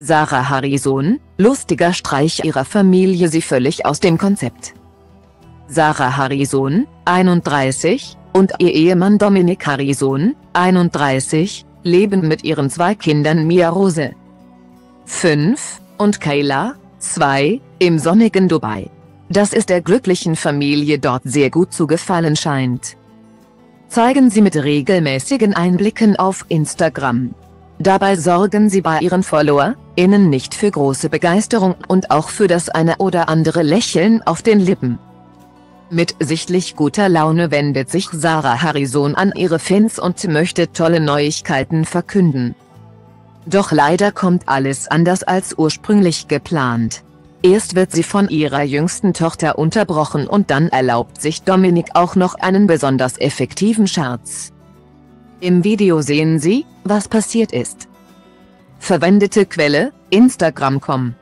Sarah Harrison, lustiger Streich ihrer Familie sie völlig aus dem Konzept. Sarah Harrison, 31, und ihr Ehemann Dominik Harrison, 31, leben mit ihren zwei Kindern Mia Rose, 5, und Kayla, 2, im sonnigen Dubai. Das ist der glücklichen Familie dort sehr gut zu gefallen scheint. Zeigen sie mit regelmäßigen Einblicken auf Instagram. Dabei sorgen sie bei ihren FollowerInnen nicht für große Begeisterung und auch für das eine oder andere Lächeln auf den Lippen. Mit sichtlich guter Laune wendet sich Sarah Harrison an ihre Fans und möchte tolle Neuigkeiten verkünden. Doch leider kommt alles anders als ursprünglich geplant. Erst wird sie von ihrer jüngsten Tochter unterbrochen und dann erlaubt sich Dominik auch noch einen besonders effektiven Scherz. Im Video sehen Sie, was passiert ist. Verwendete Quelle, Instagram.com